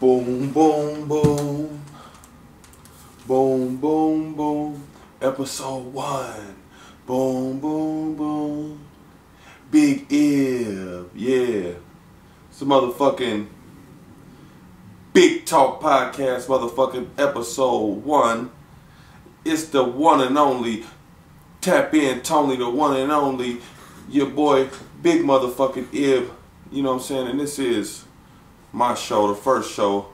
Boom, boom, boom. Boom, boom, boom. Episode one. Boom, boom, boom. Big Ibb. Yeah. A motherfucking Big Talk Podcast, motherfucking episode one. It's the one and only. Tap in, Tony, the one and only. Your boy, Big Motherfucking Ib. You know what I'm saying? And this is my show, the first show,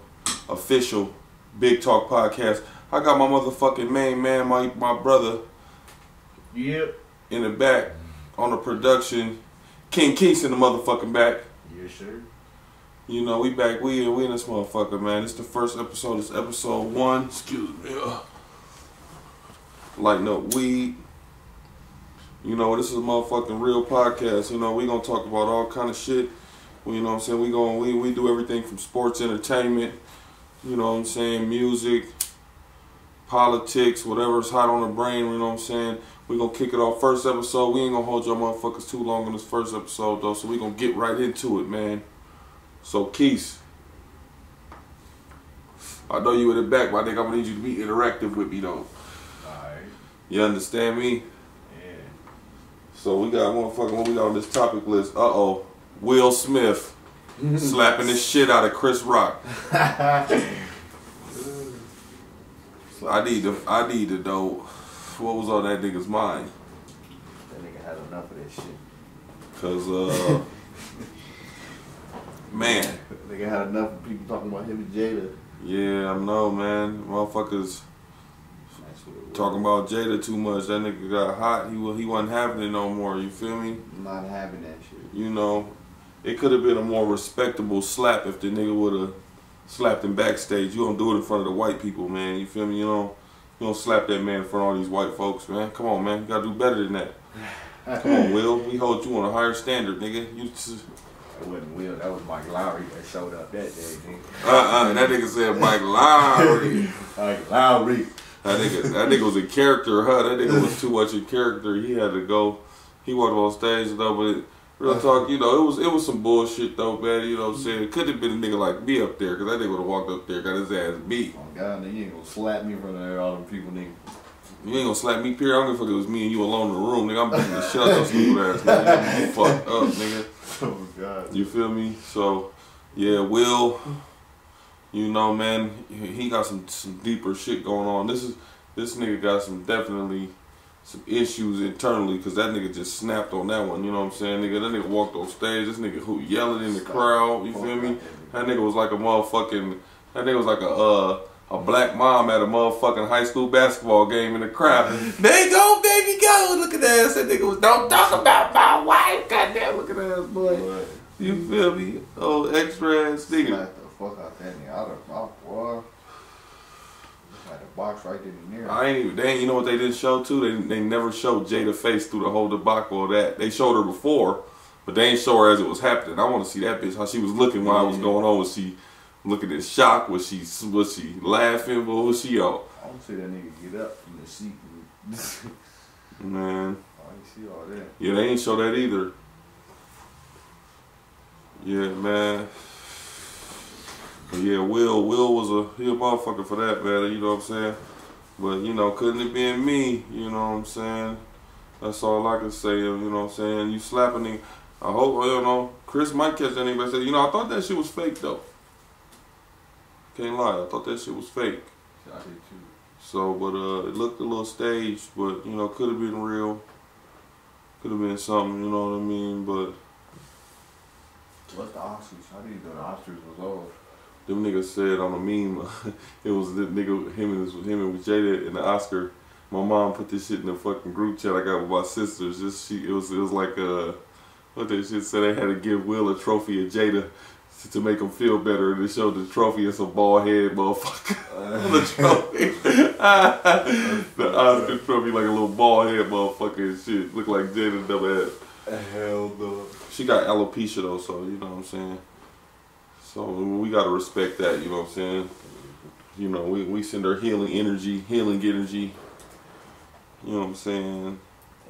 official Big Talk Podcast. I got my motherfucking main man, my my brother, Yep. in the back on the production. King Quise in the motherfucking back. Yes, sir. You know, we back. We we in this motherfucker, man. It's the first episode. It's episode one. Excuse me. Lighting up weed. You know, this is a motherfucking real podcast. You know, we gonna talk about all kind of shit. You know what I'm saying? We going we we do everything from sports, entertainment. You know what I'm saying? Music, politics, whatever's hot on the brain. You know what I'm saying? We gonna kick it off. First episode. We ain't gonna hold y'all motherfuckers too long on this first episode though. So we gonna get right into it, man. So Quise, I know you in the back, but I think I'm gonna need you to be interactive with me though. Alright. You understand me? Yeah. So we got motherfucking what we got on this topic list. Uh oh. Will Smith slapping the shit out of Chris Rock. So I need to I need to know what was on that nigga's mind. That nigga had enough of that shit. Cause uh Man, That nigga had enough of people talking about him and Jada. yeah, I know man. Motherfuckers That's what it was. talking about Jada too much. That nigga got hot. He he wasn't having it no more. You feel me? Not having that shit. You know, it could have been a more respectable slap if the nigga would have slapped him backstage. You don't do it in front of the white people, man. You feel me? You don't you don't slap that man in front of all these white folks, man. Come on, man. You gotta do better than that. Come on, Will. We hold you on a higher standard, nigga. You just, That wasn't Will. That was Mike Lowrey that showed up that day, nigga. uh uh. That nigga said Mike Lowrey. Mike Lowrey. That nigga, that nigga was a character, huh? That nigga was too much a character. He had to go. He walked on stage though, but real uh, talk, you know, it was it was some bullshit though, man. You know what I'm saying? It could have been a nigga like me up there, cause that nigga would have walked up there, got his ass beat. Oh God, nigga, you ain't gonna slap me in front of all them people, nigga. You ain't gonna slap me, period. I don't give a fuck if it was me and you alone in the room, nigga. I'm beating the shit out of those stupid ass, nigga. You fucked up, nigga. Oh God. You feel me? So, yeah, Will, you know, man, he he got some some deeper shit going on. This is this nigga got some definitely some issues internally because that nigga just snapped on that one. You know what I'm saying, nigga? That nigga walked on stage. This nigga who yelling in the crowd. You feel me? That nigga was like a motherfucking. That nigga was like a uh. A black mom at a motherfucking high school basketball game in the crowd. They go, baby, go. Look at that ass. That nigga was, don't talk about my wife. Goddamn, look at that ass, boy. What? You feel me? Oh, extra ass nigga. Slap the fuck out that nigga. Out of mouth, boy. Box right then and there. I ain't even, they ain't, you know what they didn't show too? They, they never showed Jada face through the whole debacle of that. They showed her before, but they ain't show her as it was happening. I want to see that bitch, how she was looking while it was going on. Was she looking in shock? Was she, was she laughing? What was she on? I don't see that nigga get up from the seat. Man, I ain't see all that. yeah, they ain't show that either. Yeah, man. But yeah, Will, Will was a, he a motherfucker for that, matter, You know what I'm saying? But, you know, couldn't it been me? You know what I'm saying? That's all I can say. You know what I'm saying? You slapping nigga. I hope, I don't know. Chris might catch that nigga say, you know, I thought that shit was fake, though. Can't lie. I thought that shit was fake. I did too. So, but uh, it looked a little staged, but, you know, could have been real. Could have been something, you know what I mean? But What's the Oscars? How do you know the Oscars was off? Them niggas said on a meme, it was the nigga, him and, his, him and Jada and the Oscar. My mom put this shit in the fucking group chat I got with my sisters. Just she, it was, it was like uh, what that shit said. They had to give Will a trophy of Jada to, to make him feel better, and they showed the trophy and some bald head motherfucker. the trophy, the Oscar trophy, like a little bald head motherfucker and shit. Look like Jada double head. Hell no. She got alopecia though, so you know what I'm saying. So we gotta respect that, you know what I'm saying. You know, we, we send her healing energy, healing energy. You know what I'm saying.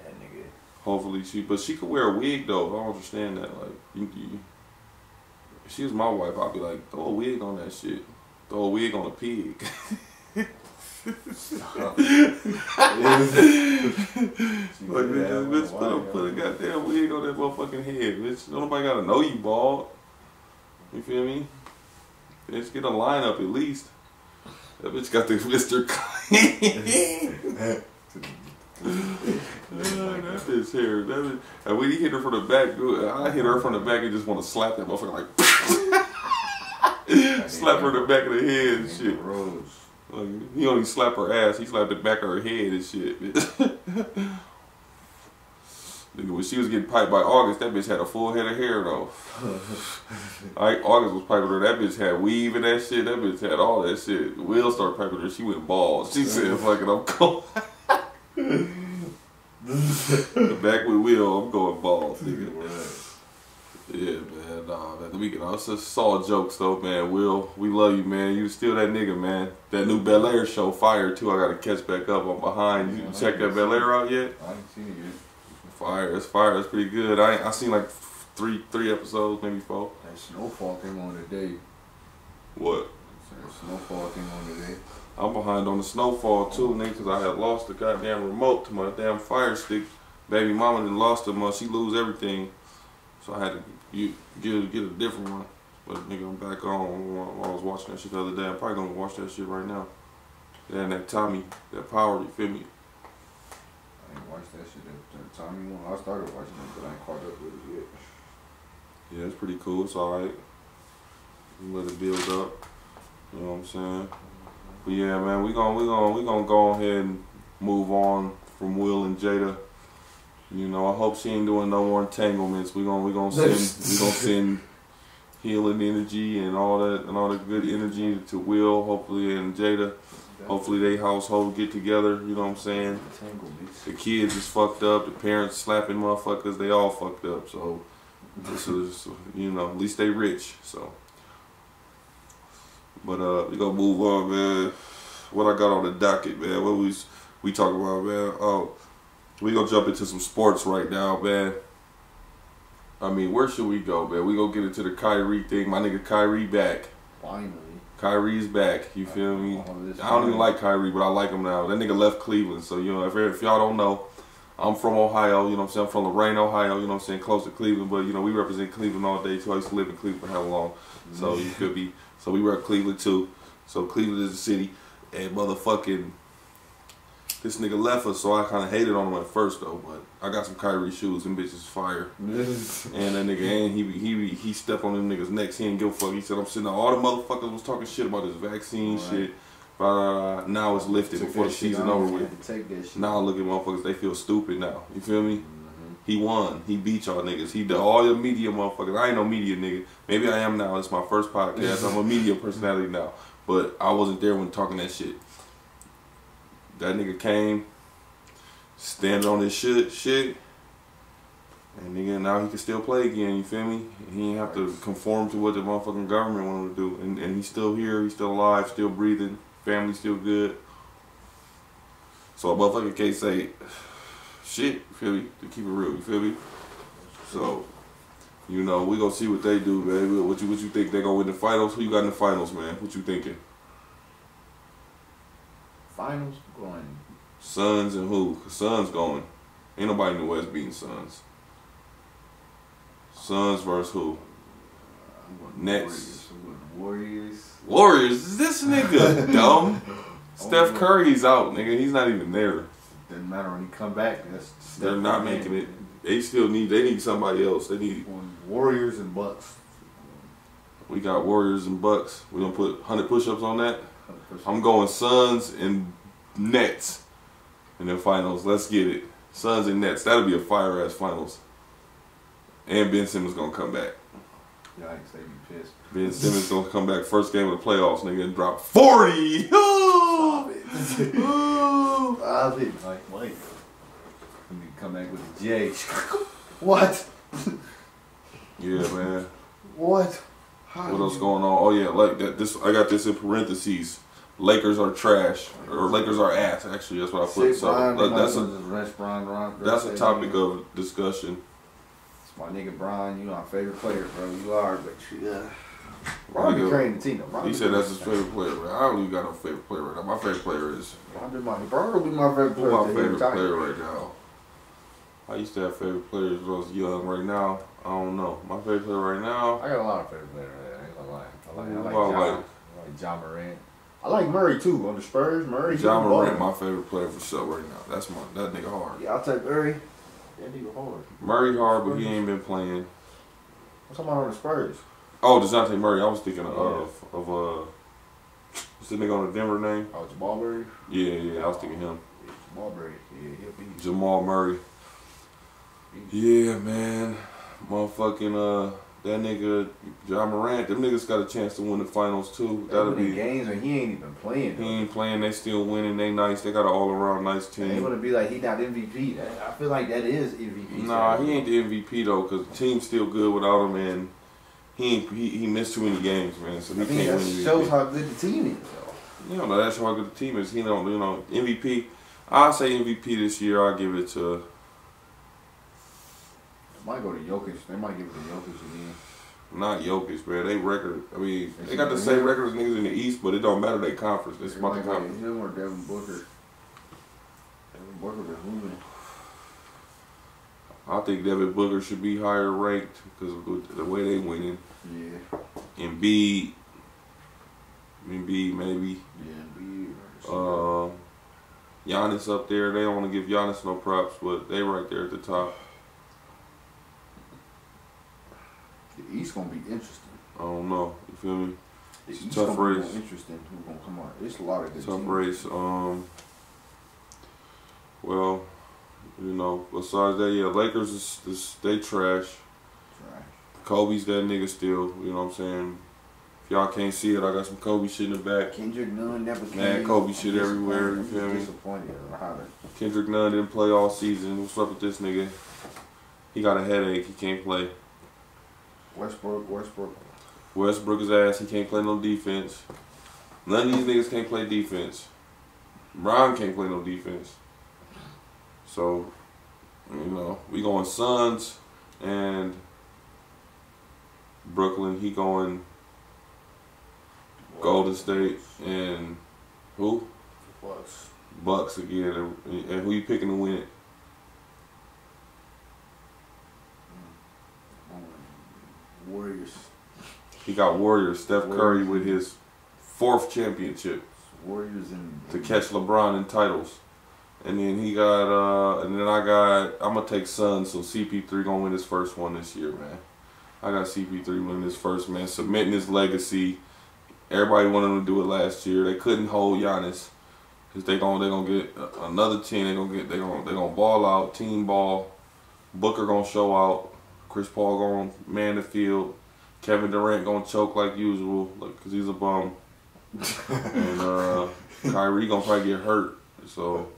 That nigga. Hopefully she, but she could wear a wig though. I don't understand that. Like, you, you, If she was my wife, I'd be like, throw a wig on that shit. Throw a wig on a pig. Like, bitch, bitch, put a, put a goddamn wig on that motherfucking head, bitch. Nobody gotta know you bald. You feel me? Bitch, get a lineup at least. That bitch got the Mr. Clean. that bitch hair. That bitch, and when he hit her from the back, I hit her from the back and just want to slap that motherfucker like. slap her in the back of the head and shit. Rose. Like, he only slapped her ass. He slapped the back of her head and shit. When she was getting piped by August, that bitch had a full head of hair though. Like August was piping her, that bitch had weave and that shit. That bitch had all that shit. Will started piping her, she went bald. She said, "Fuck it, I'm going." the back with Will, I'm going bald, nigga. Yeah, man. Nah, man. We can also saw jokes though, man. Will, we love you, man. You still that nigga, man. That new Bel Air show, Fire too. I gotta catch back up. I'm behind. You Yeah, check that Bel Air out yet? I ain't seen it yet. Fire, it's fire. It's pretty good. I I seen like three three episodes, maybe four. That snowfall came on today. What? That snowfall came on today. I'm behind on the snowfall too, nigga, because I had lost the goddamn remote to my damn fire stick. Baby mama done lost them. Uh, she lose everything, so I had to you, get get a different one. But nigga, I'm back on. While I was watching that shit the other day. I'm probably gonna watch that shit right now. And that Tommy, that power, you feel me? I watched that shit at the time you want. I started watching it, but I ain't caught up with it yet. Yeah, it's pretty cool. It's alright. Let it build up. You know what I'm saying? But yeah, man, we gonna we gonna we gonna go ahead and move on from Will and Jada. You know, I hope she ain't doing no more entanglements. We gonna we gonna send we gonna send healing energy and all that and all the good energy to Will, hopefully, and Jada. Hopefully, they household get together. You know what I'm saying? The kids is fucked up. The parents slapping motherfuckers. They all fucked up. So this is, you know, at least they rich. So, but uh, we gonna move on, man. What I got on the docket, man? What we we talking about, man? Oh, we gonna jump into some sports right now, man. I mean, where should we go, man? We gonna get into the Kyrie thing. My nigga Kyrie back. Finally. Kyrie's back. You feel me? I don't even like Kyrie, but I like him now. That nigga left Cleveland, so you know if, if y'all don't know, I'm from Ohio. You know what I'm saying? I'm from Lorain, Ohio. You know what I'm saying? Close to Cleveland, but you know we represent Cleveland all day too. I used to live in Cleveland for how long? So you could be. So we were at Cleveland too. So Cleveland is the city, and motherfucking this nigga left us. So I kind of hated on him at first though, but I got some Kyrie shoes. Them bitches fire. And that nigga, and he he he stepped on them niggas' necks. He didn't give a fuck. He said, "I'm sitting there. All the motherfuckers was talking shit about this vaccine Right. shit. Blah, blah. Now it's lifted Took before the season over with. had to take that shit. Now look at motherfuckers. They feel stupid now. You feel me? Mhm. He won. He beat y'all niggas. He did all your media motherfuckers. I ain't no media nigga. Maybe I am now. It's my first podcast. I'm a media personality now. But I wasn't there when talking that shit. That nigga came, standing on his shit, shit, and nigga now he can still play again. You feel me? He ain't have to conform to what the motherfucking government wanted to do. And, and he's still here. He's still alive. Still breathing. Family still good. So a motherfucker can't say shit. You feel me? To keep it real. You feel me? So. You know, we gonna see what they do, baby. What you what you think they gonna win the finals? Who you got in the finals, man? What you thinking? Finals going. Suns and who? Suns going. Ain't nobody in the West beating Suns. Suns versus who? Nets. Warriors. Warriors. Is this nigga dumb? Oh, Steph Curry's out, nigga. He's not even there. Doesn't matter when he come back. That's They're not making it. They still need. They need somebody else. They need. Warriors and Bucks. We got Warriors and Bucks. We're gonna put hundred push-ups on that. I'm going Suns and Nets in the finals. Let's get it. Suns and Nets. That'll be a fire ass finals. And Ben Simmons gonna come back. Yikes, they be pissed. Ben Simmons gonna come back first game of the playoffs, nigga, and drop 40. Oh! Oh! Stop it. Like, wait. Let me come back with a J. what? Yeah, man. What? How What else you- going on? Oh yeah, like that. This I got this in parentheses. Lakers are trash, or Lakers are ass. Actually, that's what I put. So Brian, that's a Ronaldo Brian Ron- that's a topic of discussion. My nigga Brian, you my favorite player, bro. You are, but yeah. Ron Ron be Nigga- the team though. He said that's his favorite player. Right? I don't even got no favorite player right now. My favorite player is team. Ron be my will be my favorite who player. my favorite player right now. I used to have favorite players when I was young. Right now, I don't know. My favorite player right now. I got a lot of favorite players. Man. I ain't gonna lie. I like, I like, Well, Ja, like- I like Ja Morant. I like Murray too on the Spurs. Murray. he Ja was Morant, my favorite player for sure right now. That's my that nigga hard. Yeah, I'll take Murray. That nigga hard. Murray hard, but he ain't been playing. I'm talking about on the Spurs. Oh, Dejounte Murray. I was thinking of of, of uh, what's the nigga on the Denver name? Oh, Jamal Murray. Yeah, yeah. I was thinking him. Yeah, Jamal Murray. Yeah, he'll be. Jamal Murray. Yeah, man. Motherfucking uh that nigga Ja Morant, them niggas got a chance to win the finals too. That'll be games and he ain't even playing. he though. ain't playing, they still winning, they nice, they got an all around nice team. They want to be like he not MVP. That, I feel like that is MVP. Nah, he ain't the MVP though, cause the team's still good without him and he ain't he, he missed too many games, man, so he I mean, can't that win shows MVP. how good the team is, though. You know, that's how good the team is. He don't you know, MVP I say MVP this year, I'll give it to might go to Jokic. They might give it to Jokic again. Not Jokic, man. They record. I mean, Is they got the same record as niggas in the East, but it don't matter. They conference. It's It about the conference. him or Devin Booker. Devin Booker been. I think Devin Booker should be higher ranked because of the- way they winning. Yeah. Embiid, Embiid maybe. Yeah, be Uh, Giannis up there. They don't want to give Giannis no props, but they right there at the top. The East gonna be interesting. I don't know. You feel me? The It's a East tough gonna be race. more interesting. Who's gonna come out? It's a lot of good Tough teams. race. Um. Well, you know, besides that, yeah, Lakers is, is they trash. Right. Kobe's that nigga still, you know what I'm saying? If y'all can't see it, I got some Kobe shit in the back. Kendrick Nunn never came. Man, Kobe shit everywhere, you feel me? Disappointed the Kendrick Nunn didn't play all season. What's up with this nigga? He got a headache, he can't play. Westbrook, Westbrook. Westbrook is ass, he can't play no defense. None of these niggas can't play defense. Brian can't play no defense. So, you know, we going Suns and Brooklyn. He going Golden State and who? Bucks. Bucks again. And, who you picking to win it? Warriors. He got Warriors. Steph Curry with his fourth championship. Warriors and to catch LeBron in titles. And then he got, uh, and then I got, I'm gonna take Suns, so CP3 gonna win his first one this year, man. I got CP3 winning his first, man, submitting his legacy. Everybody wanted him to do it last year. They couldn't hold Giannis, cause they gonna they gonna get another team. They gonna get they gonna they gonna ball out, team ball. Booker gonna show out. Chris Paul gonna man the field. Kevin Durant gonna choke like usual, like, cause he's a bum. and uh, Kyrie gonna probably get hurt, so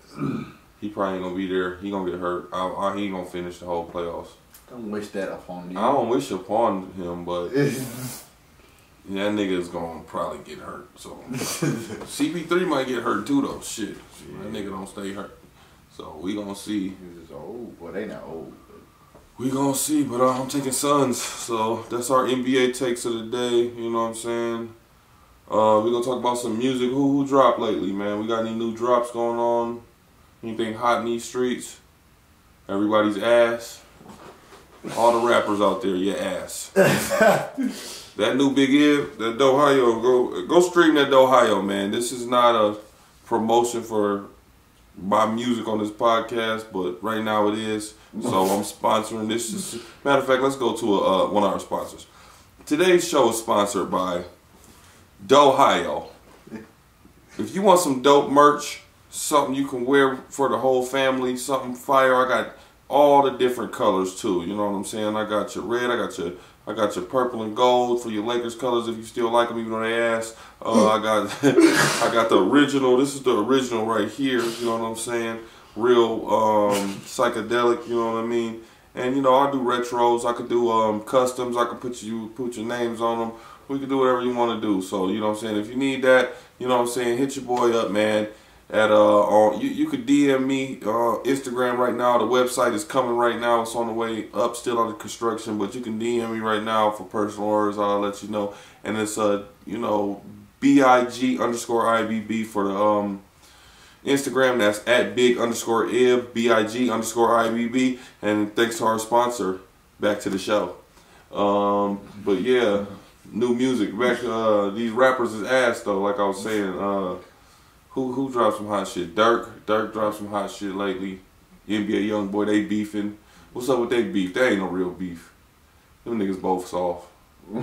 he probably ain't gonna be there. He gonna get hurt. I, I, he ain't gonna finish the whole playoffs. Don't wish that upon you. I don't wish upon him, but that nigga is gonna probably get hurt. So CP3 might get hurt too, though. Shit, that nigga don't stay hurt. So we gonna see. He was just old. Well, they not old. We gonna see, but uh, I'm taking Suns. So that's our NBA takes of the day. You know what I'm saying? Uh, we gonna talk about some music. Who who dropped lately, man? We got any new drops going on? Anything hot in these streets? Everybody's ass. All the rappers out there, your ass. that new Big Ed, that Dohio, go go stream that Dohio, man. This is not a promotion for my music on this podcast, but right now it is. So I'm sponsoring this. Is, matter of fact, let's go to a, uh, one of our sponsors. Today's show is sponsored by Dohio. If you want some dope merch, something you can wear for the whole family, something fire, I got all the different colors too. You know what I'm saying? I got your red, I got your I got your purple and gold for your Lakers colors if you still like them, even though they ass. Uh, I got I got the original. This is the original right here. You know what I'm saying? Real um, psychedelic. You know what I mean? And you know I do retros. I could do um, customs. I could put you put your names on them. We could do whatever you want to do. So you know what I'm saying? If you need that, you know what I'm saying? Hit your boy up, man. At uh on you, you could DM me uh Instagram right now. The website is coming right now. It's on the way up, still under construction, but you can DM me right now for personal orders. I'll let you know. And it's uh you know B I G underscore I B B for the um Instagram. That's at big underscore ib b i g underscore i b b. And thanks to our sponsor. Back to the show. Um, but yeah, new music. Back uh these rappers is ass though. Like I was saying. Uh, who who dropped some hot shit? Durk. Durk dropped some hot shit lately. NBA young boy, they beefing. What's up with they beef? They ain't no real beef. Them niggas both soft.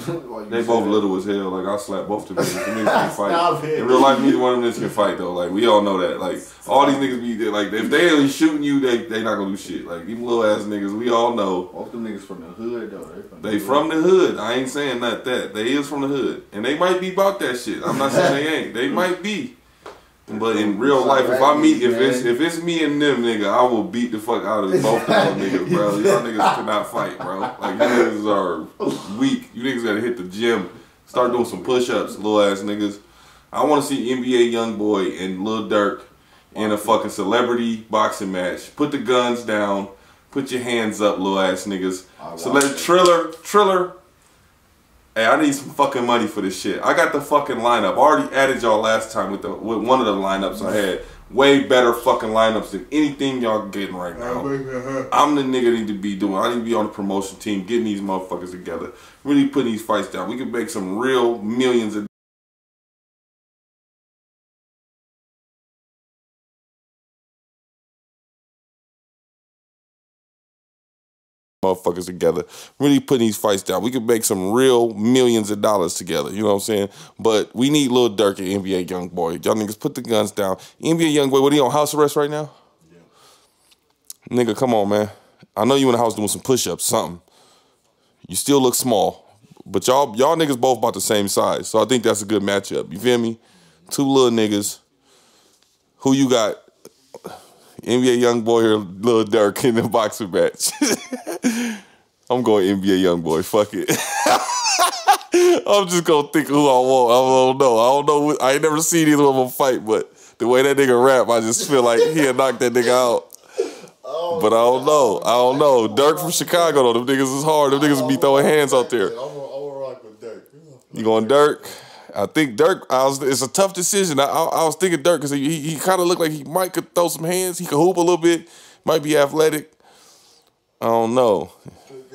They both little as hell. Like I slap both them niggas. Them niggas can fight. In real life, neither one of them niggas can fight though. Like we all know that. Like all these niggas be there. Like if they ain't shooting you, they they not gonna do shit. Like these little ass niggas, we all know. Both them niggas from the hood though. They from the They hood. from the hood. I ain't saying not that. They is from the hood, and they might be about that shit. I'm not saying they ain't. They might be. But in real life, if I meet, if it's if it's me and them, nigga, I will beat the fuck out of both of them niggas, bro. Y'all niggas cannot fight, bro. Like you niggas are weak. You niggas gotta hit the gym, start doing some push-ups, little ass niggas. I want to see NBA Young Boy and Lil Durk in a fucking celebrity boxing match. Put the guns down. Put your hands up, little ass niggas. So let it. Triller, Triller. Hey, I need some fucking money for this shit. I got the fucking lineup. I already added y'all last time with the with one of the lineups I had. Way better fucking lineups than anything y'all getting right now. I'm the nigga need to be doing. I need to be on the promotion team, getting these motherfuckers together, really putting these fights down. We can make some real millions of motherfuckers together, really putting these fights down. We could make some real millions of dollars together. You know what I'm saying? But we need Lil Durk and NBA Young Boy. Y'all niggas put the guns down. NBA Young Boy, what are you on house arrest right now? Yeah. Nigga, come on, man. I know you in the house doing some push-ups, something. You still look small, but y'all y'all niggas both about the same size, so I think that's a good matchup. You feel me? Two little niggas. Who you got? NBA young boy or Lil Durk in the boxing match? I'm going NBA young boy. Fuck it. I'm just gonna think who I want. I don't know. I don't know. I ain't never seen either of them fight, but the way that nigga rap, I just feel like he'll knock that nigga out. Oh, But I don't know. I don't know. Durk from Chicago though. Them niggas is hard. Them niggas be throwing hands out there. I'm gonna, I'm gonna rock with Durk. You going Durk? I think Durk. I was. It's a tough decision. I, I, I was thinking Durk because he, he kind of looked like he might could throw some hands. He could hoop a little bit. Might be athletic. I don't know.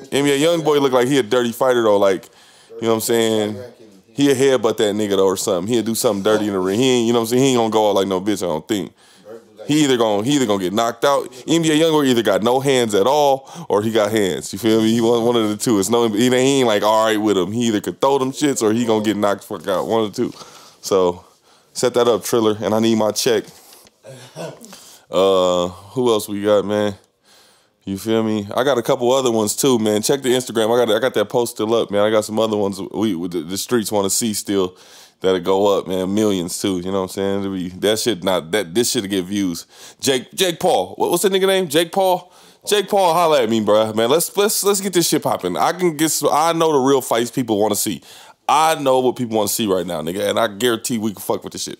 NBA young boy look like he a dirty fighter though. Like you know what I'm saying. He a headbutt that nigga though or something. He'll do something dirty in the ring. He ain't. You know what I'm saying. He ain't gonna go out like no bitch. I don't think. He either gonna he either gonna get knocked out. NBA Youngboy either got no hands at all or he got hands. You feel me? He one one of the two. It's no he ain't, like all right with him. He either could throw them shits or he gonna get knocked fuck out. One of the two. So set that up, Triller, and I need my check. Uh, who else we got, man? You feel me? I got a couple other ones too, man. Check the Instagram. I got I got that post still up, man. I got some other ones we the, the streets want to see still that'll go up, man. Millions too. You know what I'm saying? Be, that shit not that this shit get views. Jake Jake Paul. What, what's that nigga name? Jake Paul. Jake Paul, holla at me, bruh. Man, let's let's let's get this shit popping. I can get. some- I know the real fights people want to see. I know what people want to see right now, nigga, and I guarantee we can fuck with this shit.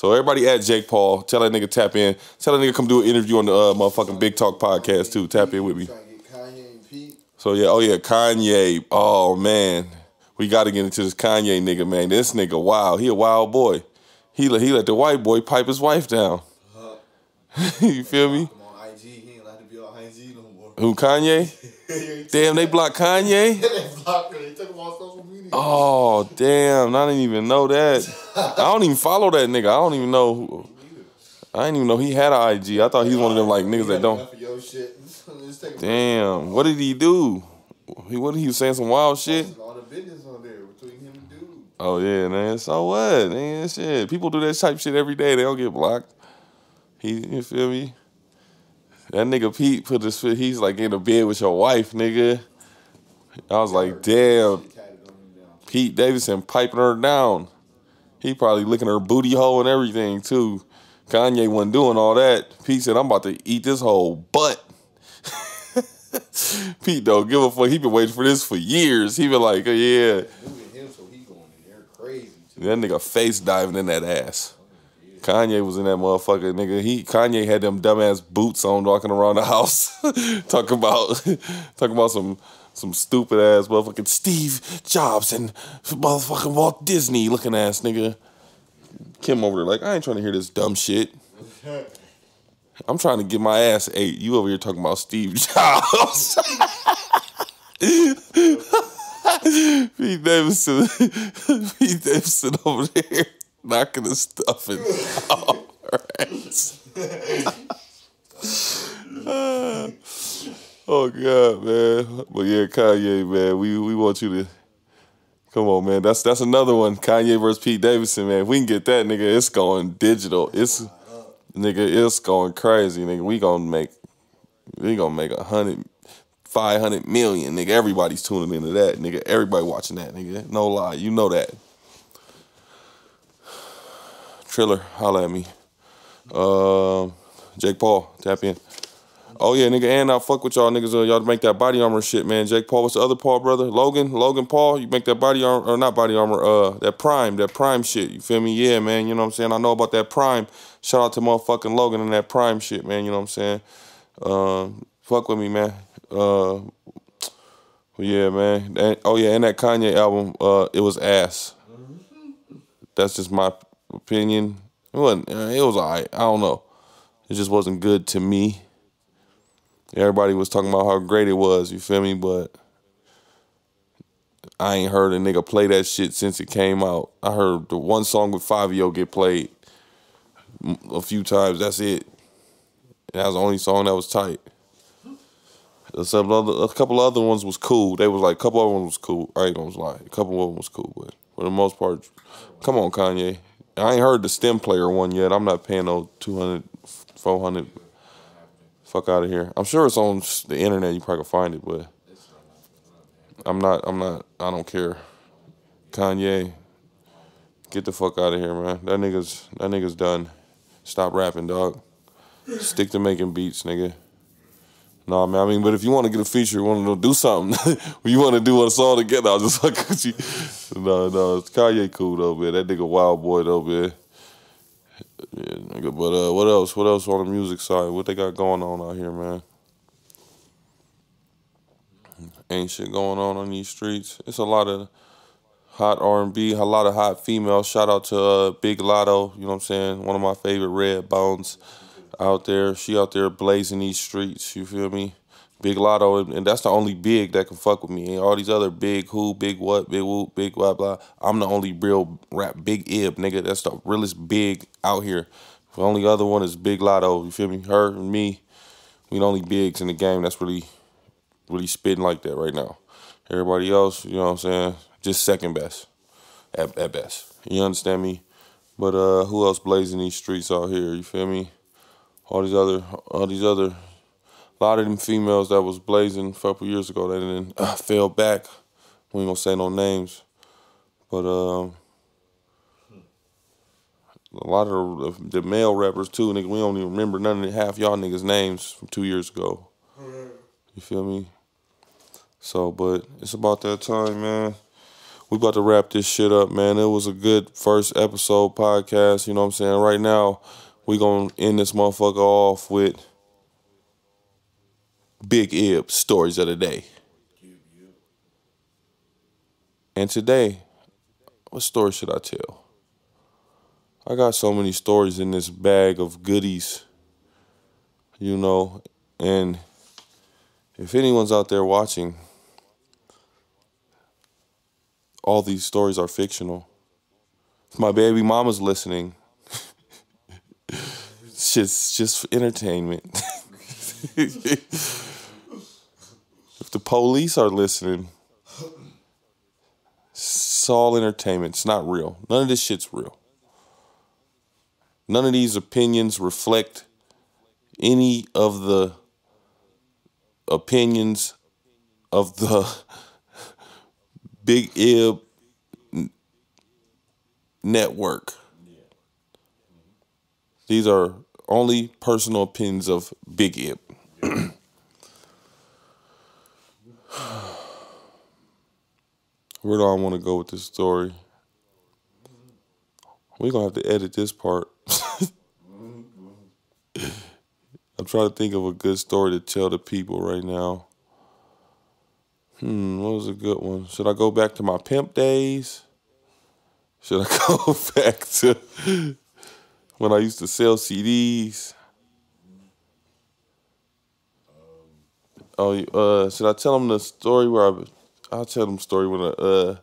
So everybody at Jake Paul, tell that nigga tap in. Tell that nigga come do an interview on the uh, motherfucking Big Talk podcast too. Tap in with me. Trying to get Kanye and Pete. So yeah, oh yeah, Kanye. Oh man, we got to get into this Kanye nigga, man. This nigga, wow, he a wild boy. He let he let the white boy pipe his wife down. you feel me? On IG. He ain't allowed to be on IG no more. Who Kanye? Damn, they blocked Kanye. they blocked her. They took him off. Oh damn, I didn't even know that. I don't even follow that nigga. I don't even know. Who, I didn't even know he had an IG. I thought he was one of them like niggas that don't. Damn, what did he do? He what? He was saying some wild shit. Oh yeah, man. So what? Man, shit. People do that type shit every day. They don't get blocked. He, you feel me? That nigga Pete put his foot. He's like in the bed with your wife, nigga. I was like, damn. She tatted on him down. Pete Davidson piping her down. He probably licking her booty hole and everything too. Kanye wasn't doing all that. Pete said, "I'm about to eat this whole butt." Pete don't give a fuck. He been waiting for this for years. He been like, oh, "Yeah." Moving him, so he going in there crazy. That nigga face diving in that ass. Kanye was in that motherfucker, nigga. He Kanye had them dumbass boots on walking around the house, talking about talking about some some stupid ass motherfucking Steve Jobs and motherfucking Walt Disney looking ass nigga. Kim over there like I ain't trying to hear this dumb shit. I'm trying to get my ass ate. You over here talking about Steve Jobs. Pete Davidson, Pete Davidson over there knocking the stuffing off her ass. oh God, man! But yeah, Kanye, man, we we want you to come on, man. That's that's another one. Kanye versus Pete Davidson, man. If we can get that nigga, it's going digital. It's nigga, it's going crazy, nigga. We gonna make we gonna make a hundred 500 million, nigga. Everybody's tuning into that, nigga. Everybody watching that, nigga. No lie, you know that. Triller, holla at me. Um, Jake Paul, tap in. Oh yeah, nigga, and I fuck with y'all niggas. Uh, y'all make that body armor shit, man. Jake Paul, what's the other Paul brother? Logan, Logan Paul. You make that body armor or not body armor? Uh, that prime, that prime shit. You feel me? Yeah, man. You know what I'm saying? I know about that prime. Shout out to motherfucking Logan and that prime shit, man. You know what I'm saying? Um, fuck with me, man. Uh, yeah, man. And, oh yeah, and that Kanye album, uh, it was ass. That's just my opinion. It wasn't. Uh, it was alright. I don't know. It just wasn't good to me. Everybody was talking about how great it was. You feel me? But I ain't heard a nigga play that shit since it came out. I heard the one song with Fivio get played a few times. That's it. That was the only song that was tight. Some other, a couple other ones was cool. They was like, a couple other ones was cool. I ain't gonna lie. A couple of them was cool, but for the most part, come on, Kanye. I ain't heard the stem player one yet. I'm not paying no 200, 400. Fuck out of here. I'm sure it's on the internet. You probably can find it, but I'm not. I'm not. I don't care. Kanye, get the fuck out of here, man. That nigga's that nigga's done. Stop rapping, dog. Stick to making beats, nigga. No, man. I mean, but if you want to get a feature, you want to do something, you want to do us all together, I'll just fuck with you. No, no, it's Kanye cool though, man. That nigga wild boy though, man. Yeah, nigga. But uh, what else? What else on the music side? What they got going on out here, man? Ain't shit going on on these streets. It's a lot of hot R and B, a lot of hot females. Shout out to uh, Big Latto. You know what I'm saying? One of my favorite red bones out there. She out there blazing these streets. You feel me? Big Latto, and that's the only big that can fuck with me. And all these other big who, big what, big whoop, big blah blah. I'm the only real rap big ib nigga. That's the realest big out here. The only other one is Big Latto. You feel me? Her and me, we the only bigs in the game that's really, really spitting like that right now. Everybody else, you know what I'm saying? Just second best, at, at best. You understand me? But uh, who else blazing these streets out here? You feel me? all these other, all these other, a lot of them females that was blazing a couple years ago, they then uh, fell back. We ain't gonna say no names, but um, a lot of the, the male rappers too, nigga. We don't even remember none of the half y'all niggas' names from two years ago. You feel me? So, but it's about that time, man. We about to wrap this shit up, man. It was a good first episode podcast. You know what I'm saying? Right now, we gonna end this motherfucker off with Big Ibb stories of the day. And today, what story should I tell? I got so many stories in this bag of goodies, you know, and if anyone's out there watching, all these stories are fictional. If my baby mama's listening, it's just just entertainment. the police are listening, it's all entertainment. It's not real. None of this shit's real. None of these opinions reflect any of the opinions of the Big Ibb network. These are only personal opinions of Big Ibb. Where do I want to go with this story? We're going to have to edit this part. I'm trying to think of a good story to tell the people right now. Hmm, what was a good one? Should I go back to my pimp days? Should I go back to when I used to sell CDs? Oh, uh, should I tell them the story where I? I'll tell them the story when uh,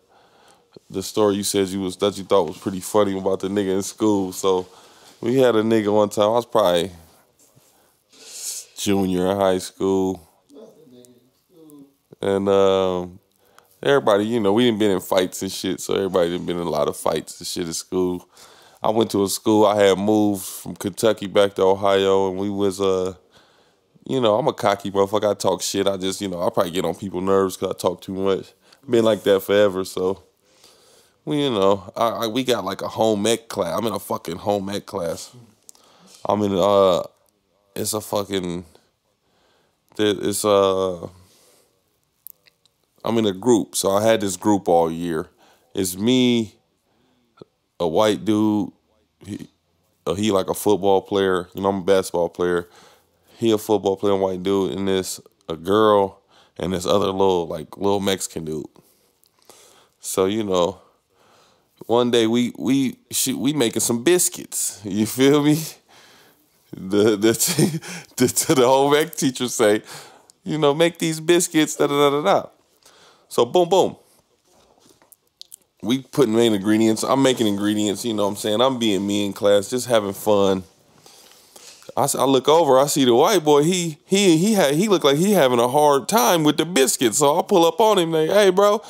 the story you said you was that you thought was pretty funny about the nigga in school. So we had a nigga one time. I was probably junior in high school, and um, everybody, you know, we didn't been in fights and shit. So everybody didn't been in a lot of fights and shit at school. I went to a school. I had moved from Kentucky back to Ohio, and we was uh you know, I'm a cocky motherfucker. I talk shit. I just, you know, I probably get on people's nerves because I talk too much. Been like that forever, so we, you know, I, I, we got like a home ec class. I'm in a fucking home ec class. I'm in uh, it's a fucking, it's uh, I'm in a group. So I had this group all year. It's me, a white dude. He, uh, he like a football player. You know, I'm a basketball player he a football playing white dude, and this a girl and this other little like little Mexican dude. So you know, one day we we she, we making some biscuits. You feel me? The the the, the home ec teacher say, you know, make these biscuits. Da da da da da. So boom boom. We putting main ingredients. I'm making ingredients. You know what I'm saying? I'm being me in class, just having fun I, I look over, I see the white boy. He he he had he looked like he having a hard time with the biscuits. So I pull up on him like, "Hey, bro,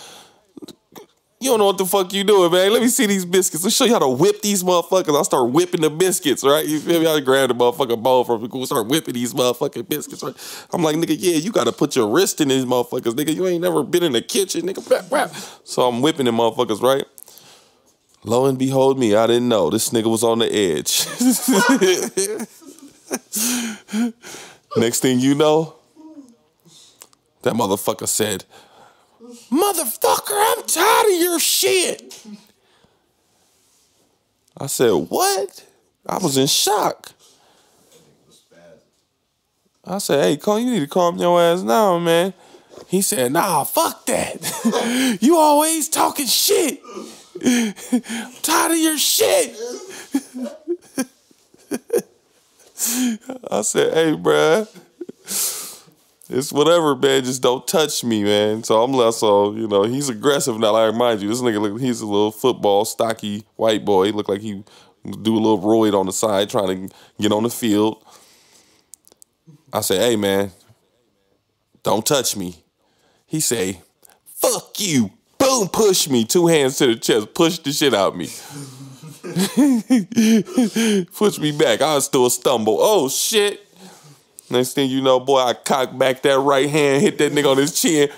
you don't know what the fuck you doing, man. Let me see these biscuits. Let's show you how to whip these motherfuckers. I start whipping the biscuits, right? You feel me? I grab the motherfucking bowl from the start whipping these motherfucking biscuits, right? I'm like, nigga, yeah, you gotta put your wrist in these motherfuckers, nigga. You ain't never been in the kitchen, nigga. So I'm whipping them motherfuckers, right? Lo and behold, me, I didn't know this nigga was on the edge. Next thing you know, that motherfucker said, Motherfucker, I'm tired of your shit. I said, What? I was in shock. I said, Hey, Cole, you need to calm your ass down, man. He said, Nah, fuck that. you always talking shit. I'm tired of your shit. I said, hey, bruh, it's whatever, man. Just don't touch me, man. So I'm less so, you know, he's aggressive now. I remind you, this nigga, look, he's a little football, stocky white boy. He look like he do a little roid on the side trying to get on the field. I say, hey, man, don't touch me. He say, fuck you. Boom, push me. Two hands to the chest. Push the shit out me. Push me back. I still stumble. Oh shit. Next thing you know, boy, I cock back that right hand, hit that nigga on his chin.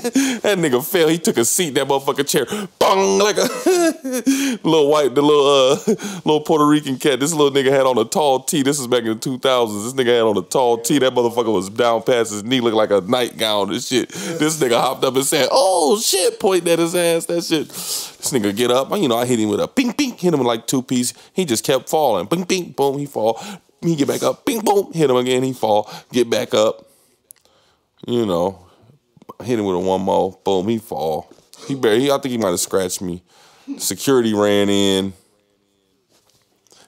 That nigga fell. He took a seat that motherfucking chair. Bong! Like a little white, the little uh, little Puerto Rican cat. This little nigga had on a tall tee. This is back in the 2000s. This nigga had on a tall tee. That motherfucker was down past his knee, looked like a nightgown and shit. This nigga hopped up and said, "Oh shit!" Pointing at his ass. That shit. This nigga get up. You know, I hit him with a ping ping. Hit him with like two piece. He just kept falling. Bing bing boom. He fall. He get back up. Bing boom. Hit him again. He fall. Get back up. You know, hit him with a one more. Boom, he fall. He barely. I think he might have scratched me. Security ran in.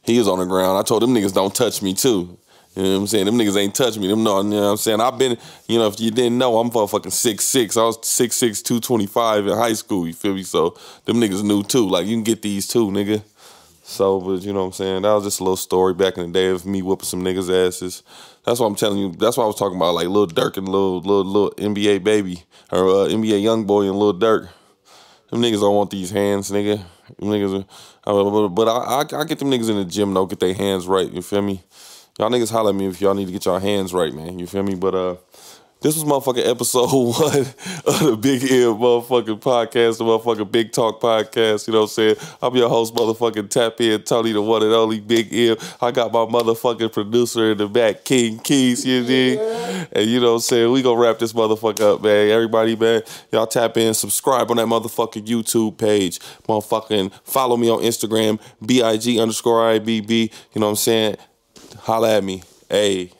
He was on the ground. I told them niggas don't touch me too. You know what I'm saying? Them niggas ain't touch me. Them know, you know what I'm saying? I've been, you know, if you didn't know, I'm fucking 6'6". I was 6'6", 225 in high school, you feel me? So them niggas knew too. Like, you can get these too, nigga. So, but you know what I'm saying? That was just a little story back in the day of me whooping some niggas' asses. That's what I'm telling you. That's what I was talking about, like Lil Durk and little little little NBA baby or uh, NBA young boy and little Durk. Them niggas don't want these hands, nigga. Them niggas, are, but I, I, I get them niggas in the gym though, get their hands right. You feel me? Y'all niggas holler at me if y'all need to get your hands right, man. You feel me? But uh, this was motherfucking episode one of the Big M motherfucking podcast, the motherfucking Big Talk podcast. You know what I'm saying? I'm your host, motherfucking Tap In Tony, the one and only Big M. I got my motherfucking producer in the back, King Quise, you dig? And you know what I'm saying? We gonna wrap this motherfucker up, man. Everybody, man, y'all tap in, subscribe on that motherfucking YouTube page. Motherfucking follow me on Instagram, B-I-G underscore I-B-B. You know what I'm saying? Holla at me. Hey,